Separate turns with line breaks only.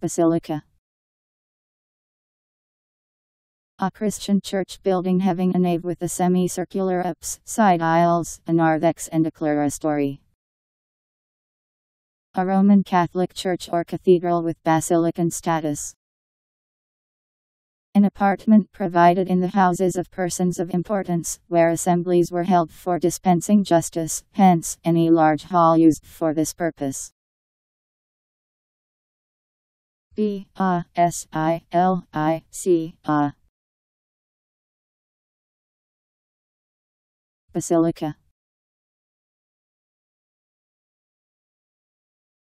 Basilica. A Christian church building having a nave with a semicircular apse, side aisles, a narthex and a clerestory. A Roman Catholic church or cathedral with basilican status. An apartment provided in the houses of persons of importance, where assemblies were held for dispensing justice, hence, any large hall used for this purpose. B A S I L I C A Basilica